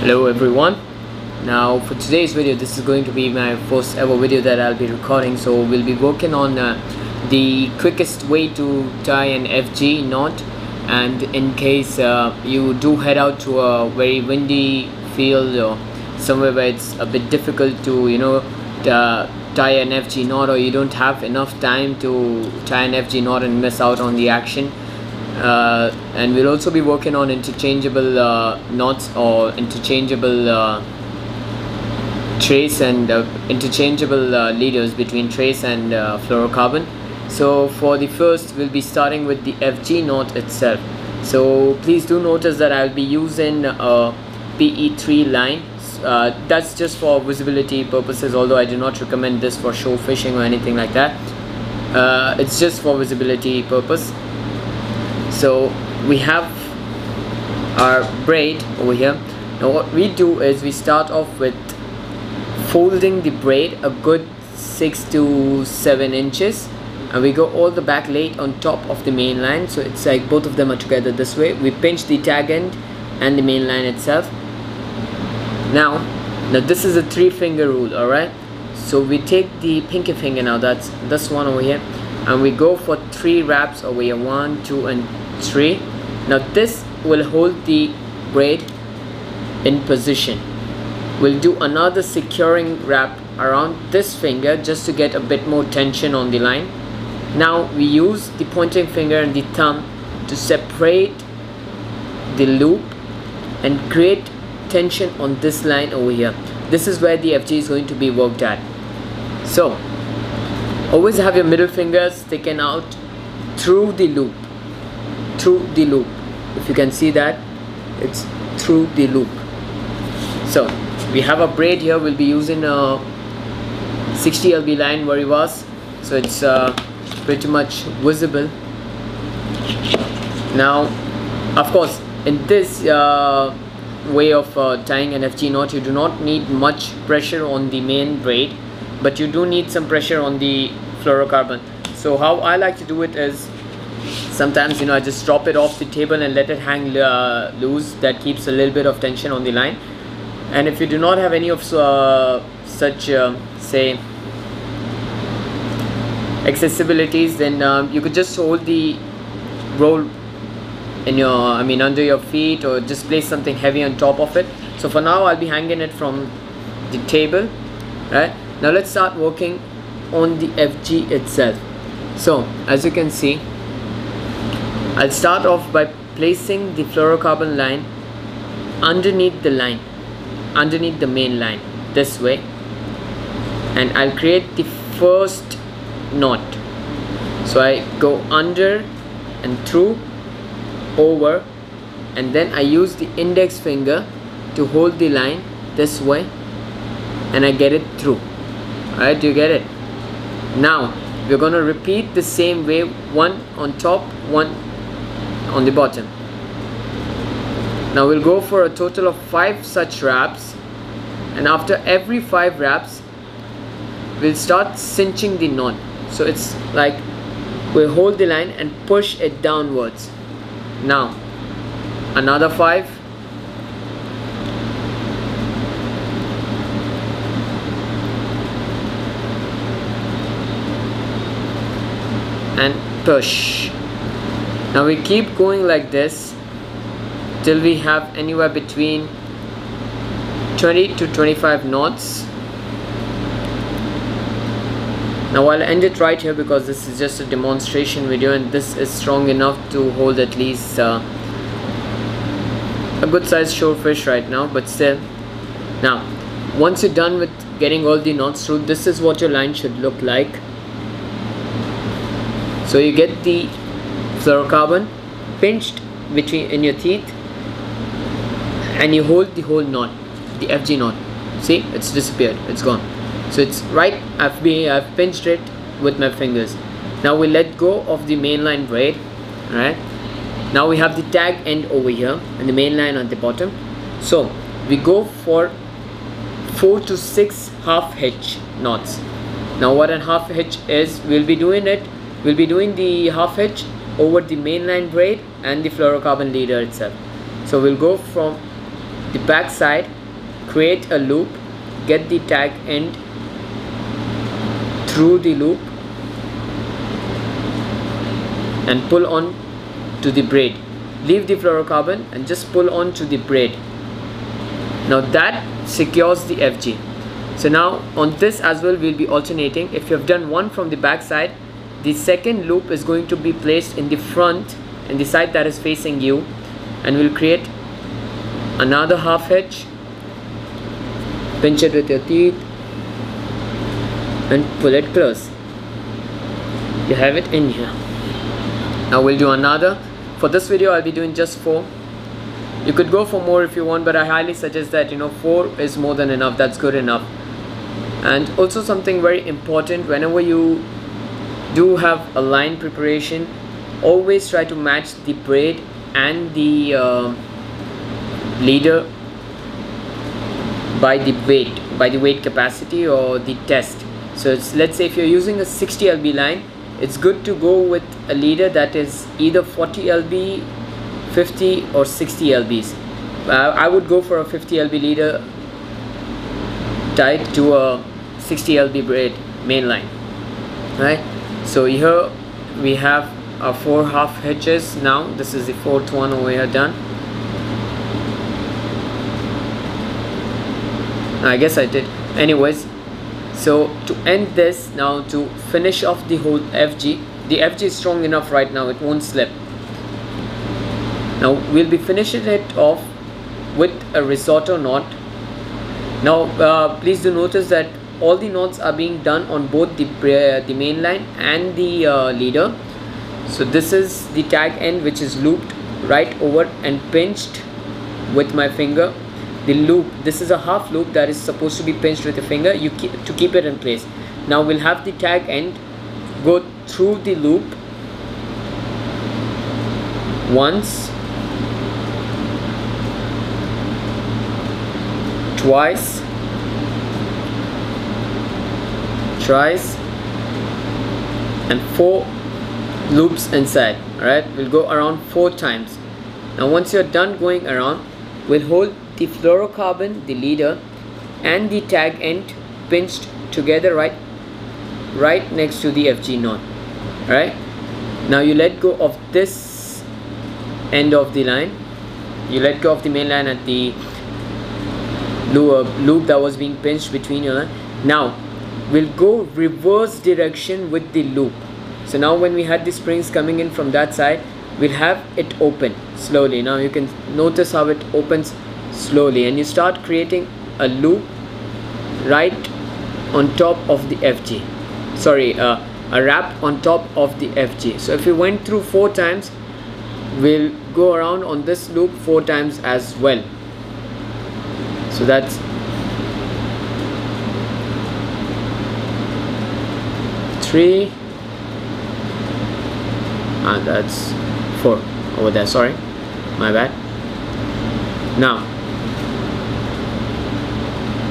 hello everyone. Now for today's video this is going to be my first ever video that I'll be recording so we'll be working on uh, the quickest way to tie an FG knot. And in case uh, you do head out to a very windy field or somewhere where it's a bit difficult to you know tie an FG knot or you don't have enough time to tie an FG knot and miss out on the action uh, and we'll also be working on interchangeable uh, knots or interchangeable uh, trace and uh, interchangeable uh, leaders between trace and fluorocarbon. So for the first we'll be starting with the FG knot itself. So please do notice that I'll be using a PE3 line. Uh, that's just for visibility purposes although I do not recommend this for shore fishing or anything like that. Uh, it's just for visibility purpose so we have our braid over here. Now what we do is we start off with folding the braid a good six to seven inches and we go all the back late on top of the main line. So it's like both of them are together this way. We pinch the tag end and the main line itself. Now now this is a three finger rule all right? So we take the pinky finger now that's this one over here and we go for three wraps over here. One two and three. Now this will hold the braid in position. We'll do another securing wrap around this finger just to get a bit more tension on the line. Now we use the pointing finger and the thumb to separate the loop and create tension on this line over here. This is where the FG is going to be worked at. So always have your middle fingers sticking out through the loop through the loop. If you can see that it's through the loop. So we have a braid here. We'll be using a 60 lb line where it was. So it's uh, pretty much visible. Now of course in this uh, way of uh, tying an FG knot you do not need much pressure on the main braid but you do need some pressure on the fluorocarbon. So how I like to do it is sometimes you know I just drop it off the table and let it hang uh, loose. That keeps a little bit of tension on the line. And if you do not have any of uh, such uh, say accessibilities then um, you could just hold the roll in your I mean under your feet or just place something heavy on top of it. So for now I'll be hanging it from the table right? Now let's start working on the FG itself. So as you can see I'll start off by placing the fluorocarbon line underneath the line underneath the main line this way. And I'll create the first knot. So I go under and through over and then I use the index finger to hold the line this way and I get it through. Alright you get it? Now we're gonna repeat the same way one on top one on the bottom. Now we'll go for a total of five such wraps and after every five wraps we'll start cinching the knot so it's like we hold the line and push it downwards. Now another five. And push now we keep going like this till we have anywhere between 20 to 25 knots. Now I'll end it right here because this is just a demonstration video and this is strong enough to hold at least uh, a good sized shore fish right now but still. Now once you're done with getting all the knots through this is what your line should look like. So you get the fluorocarbon pinched between in your teeth and you hold the whole knot the FG knot. See? It's disappeared. It's gone. So it's right I've been I've pinched it with my fingers. Now we let go of the mainline braid right? Now we have the tag end over here and the main line on the bottom. So we go for four to six half hitch knots. Now what a half hitch is we'll be doing it we'll be doing the half hitch over the mainline braid and the fluorocarbon leader itself. So we'll go from the back side create a loop get the tag end through the loop and pull on to the braid. Leave the fluorocarbon and just pull on to the braid. Now that secures the FG so now on this as well we'll be alternating. If you have done one from the back side the second loop is going to be placed in the front in the side that is facing you and we'll create another half hitch pinch it with your teeth and pull it close. You have it in here. Now we'll do another. For this video I'll be doing just four. You could go for more if you want but I highly suggest that you know four is more than enough. That's good enough. And also something very important whenever you do have a line preparation. Always try to match the braid and the uh, leader by the weight by the weight capacity or the test. So let's say if you're using a 60 lb line it's good to go with a leader that is either 40 lb 50 or 60 lbs uh, i would go for a 50 lb leader tied to a 60 lb braid main line. Right so here we have our four half hitches now. This is the fourth one over here done. I guess I did. Anyways so to end this now to finish off the whole FG the FG is strong enough right now it won't slip. Now we'll be finishing it off with a Rizzuto knot. Now uh, please do notice that all the knots are being done on both the uh, the main line and the uh, leader. So this is the tag end which is looped right over and pinched with my finger. The loop this is a half loop that is supposed to be pinched with the finger. You keep to keep it in place. Now we'll have the tag end go through the loop once twice thrice and four loops inside alright we'll go around four times. Now once you're done going around we'll hold the fluorocarbon the leader and the tag end pinched together right right next to the FG knot alright now you let go of this end of the line. You let go of the main line at the loop that was being pinched between your line. Now we'll go reverse direction with the loop. So now when we had the springs coming in from that side we'll have it open slowly. Now you can notice how it opens slowly and you start creating a loop right on top of the FG sorry uh, a wrap on top of the FG so if we went through four times we'll go around on this loop four times as well. So that's three. And that's four. Oh, Over there sorry. My bad. Now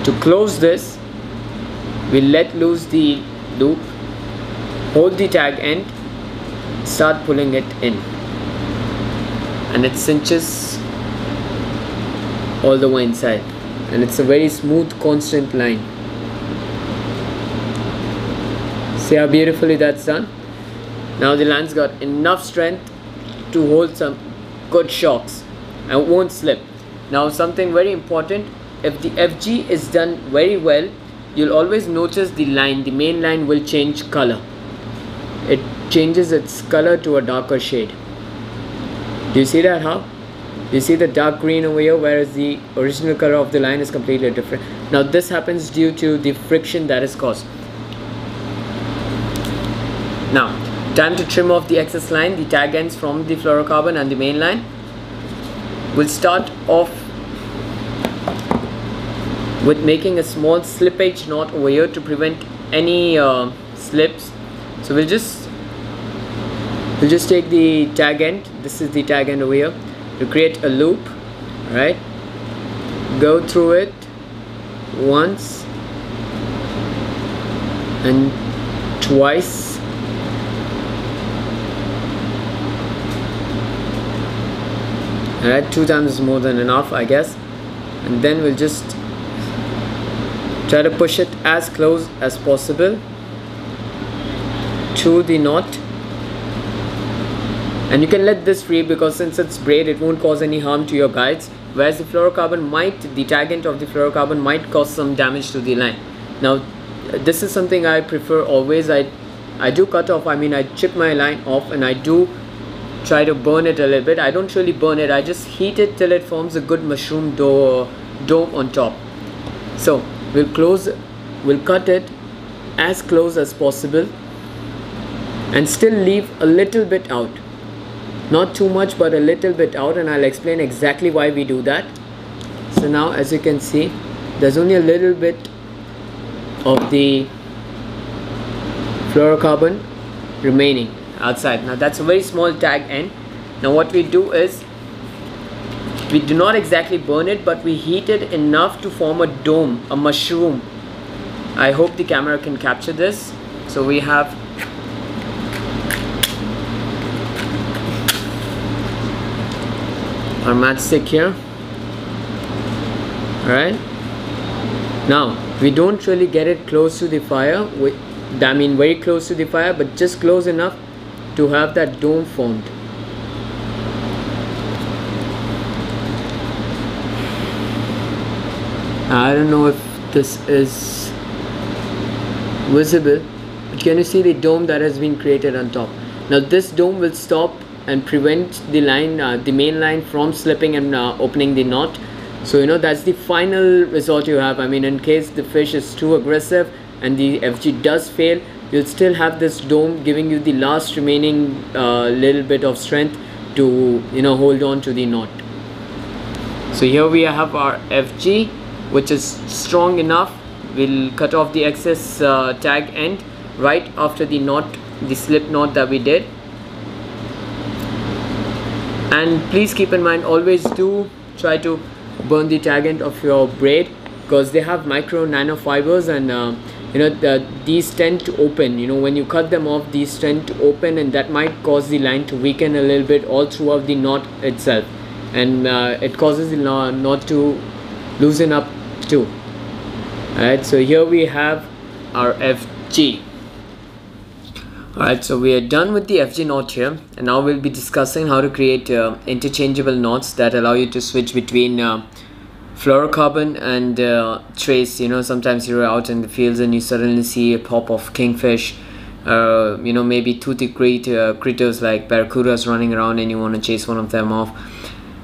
to close this we let loose the loop hold the tag end start pulling it in. And it cinches all the way inside. And it's a very smooth constant line see how beautifully that's done. Now the line's got enough strength to hold some good shocks and won't slip. Now something very important if the FG is done very well you'll always notice the line the main line will change color. It changes its color to a darker shade. Do you see that how you see the dark green over here whereas the original color of the line is completely different? Now this happens due to the friction that is caused now time to trim off the excess line the tag ends from the fluorocarbon and the main line. We'll start off with making a small slippage knot over here to prevent any uh, slips. So we'll just we'll just take the tag end. This is the tag end over here. To create a loop right? Go through it once and twice alright two times is more than enough I guess. And then we'll just try to push it as close as possible to the knot. And you can let this free because since it's braid it won't cause any harm to your guides. Whereas the fluorocarbon might the tag end of the fluorocarbon might cause some damage to the line. Now this is something I prefer always. I I do cut off I mean I chip my line off and I do try to burn it a little bit. I don't really burn it. I just heat it till it forms a good mushroom dough dome on top. So we'll close we'll cut it as close as possible and still leave a little bit out. Not too much but a little bit out and I'll explain exactly why we do that. So now as you can see there's only a little bit of the fluorocarbon remaining outside. Now that's a very small tag end. Now what we do is we do not exactly burn it but we heat it enough to form a dome a mushroom. I hope the camera can capture this. So we have our matchstick here. Alright now we don't really get it close to the fire. We, I mean very close to the fire but just close enough to have that dome formed. I don't know if this is visible but can you see the dome that has been created on top? Now this dome will stop and prevent the line uh, the main line from slipping and uh, opening the knot. So you know that's the final result you have. I mean in case the fish is too aggressive and the fg does fail you'll still have this dome giving you the last remaining uh, little bit of strength to you know hold on to the knot. So here we have our fg which is strong enough. We'll cut off the excess uh, tag end right after the knot the slip knot that we did. And please keep in mind always do try to burn the tag end of your braid because they have micro nano fibers and uh, you know the, these tend to open you know when you cut them off these tend to open and that might cause the line to weaken a little bit all throughout the knot itself. And uh, it causes the knot to loosen up too. Alright so here we have our FG Alright, so we are done with the FG knot here. And now we'll be discussing how to create uh, interchangeable knots that allow you to switch between uh, fluorocarbon and uh, trace. You know, sometimes you're out in the fields and you suddenly see a pop of kingfish, uh, you know, maybe toothy great uh, critters like barracudas running around and you want to chase one of them off.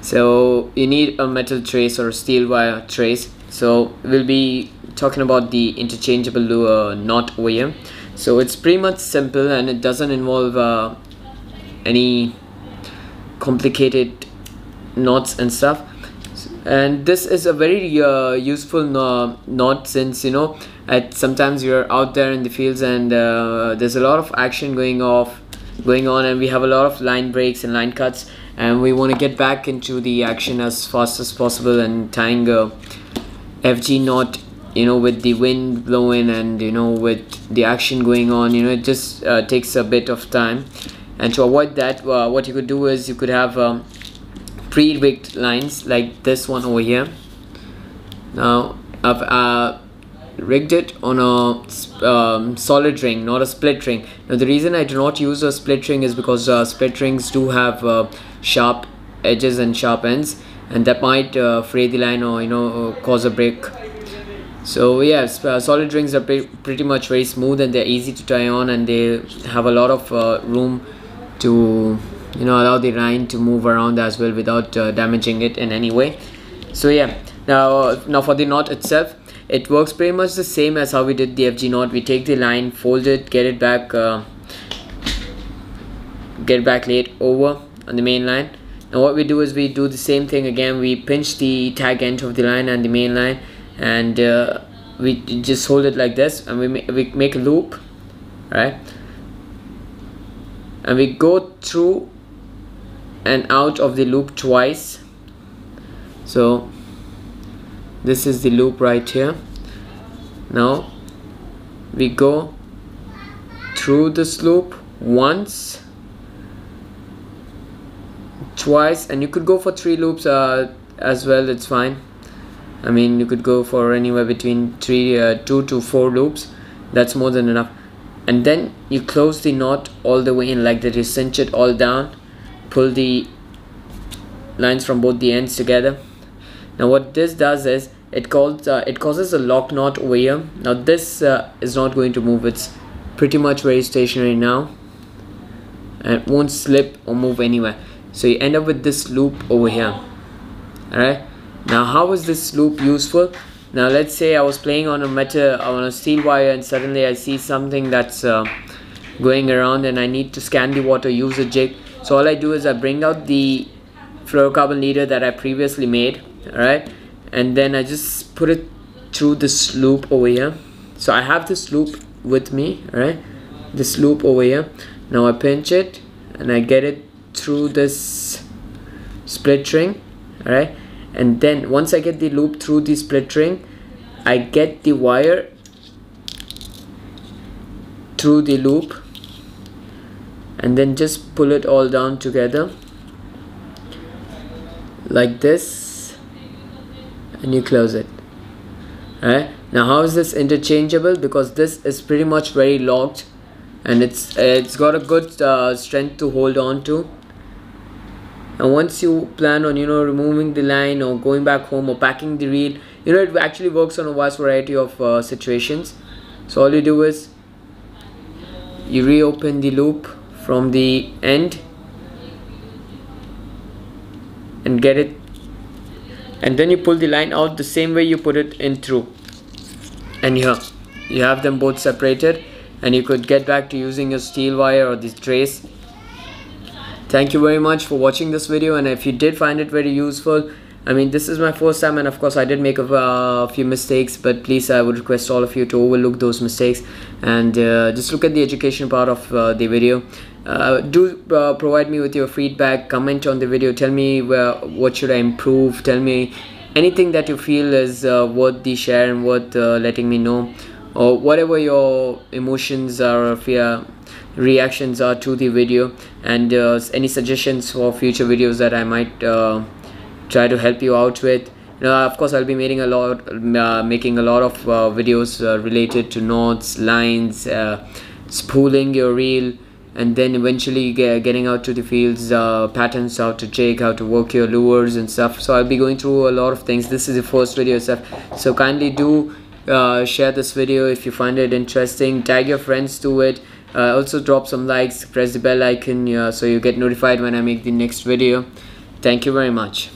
So you need a metal trace or steel wire trace. So we'll be talking about the interchangeable lure knot over here so it's pretty much simple and it doesn't involve uh, any complicated knots and stuff and this is a very uh, useful knot since you know at sometimes you're out there in the fields and uh, there's a lot of action going off going on and we have a lot of line breaks and line cuts and we want to get back into the action as fast as possible and tying a FG knot you know with the wind blowing and you know with the action going on you know it just uh, takes a bit of time. And to avoid that uh, what you could do is you could have um, pre-rigged lines like this one over here. Now I've uh, rigged it on a um, solid ring not a split ring. Now the reason I do not use a split ring is because uh, split rings do have uh, sharp edges and sharp ends and that might uh, fray the line or you know cause a break. So yes uh, solid rings are pre pretty much very smooth and they're easy to tie on and they have a lot of uh, room to you know allow the line to move around as well without uh, damaging it in any way. So yeah. Now now for the knot itself it works pretty much the same as how we did the FG knot. We take the line fold it get it back uh, get back laid over on the main line. Now what we do is we do the same thing again. We pinch the tag end of the line and the main line and uh, we just hold it like this and we, ma we make a loop right? And we go through and out of the loop twice. So this is the loop right here. Now we go through this loop once twice and you could go for three loops uh, as well it's fine. I mean you could go for anywhere between three uh, two to four loops. That's more than enough. And then you close the knot all the way in like that you cinch it all down pull the lines from both the ends together. Now what this does is it calls uh, it causes a lock knot over here. Now this uh, is not going to move. It's pretty much very stationary now and it won't slip or move anywhere. So you end up with this loop over here. Alright? Now how is this loop useful? Now let's say I was playing on a metal on a steel wire and suddenly I see something that's uh, going around and I need to scan the water use a jig so all I do is I bring out the fluorocarbon leader that I previously made alright? And then I just put it through this loop over here. So I have this loop with me alright? This loop over here. Now I pinch it and I get it through this split ring alright? And then once I get the loop through the split ring I get the wire through the loop and then just pull it all down together like this and you close it. Alright? Now how is this interchangeable? Because this is pretty much very locked and it's it's got a good uh, strength to hold on to. And once you plan on you know removing the line or going back home or packing the reel you know it actually works on a vast variety of uh, situations. So all you do is you reopen the loop from the end and get it. And then you pull the line out the same way you put it in through. And here you have them both separated and you could get back to using your steel wire or this trace. Thank you very much for watching this video and if you did find it very useful I mean this is my first time and of course I did make a uh, few mistakes but please I would request all of you to overlook those mistakes and uh, just look at the education part of uh, the video. Uh, do uh, provide me with your feedback comment on the video tell me what should I improve tell me anything that you feel is uh, worth the share and worth letting me know. Or whatever your emotions are fear reactions are to the video and any suggestions for future videos that I might try to help you out with. Of course I'll be making a lot uh, making a lot of uh, videos uh, related to knots lines uh, spooling your reel and then eventually get, getting out to the fields patterns how to jig how to work your lures and stuff. So I'll be going through a lot of things. This is the first video stuff so kindly do share this video if you find it interesting. Tag your friends to it. Uh, also drop some likes. Press the bell icon uh, so you get notified when I make the next video. Thank you very much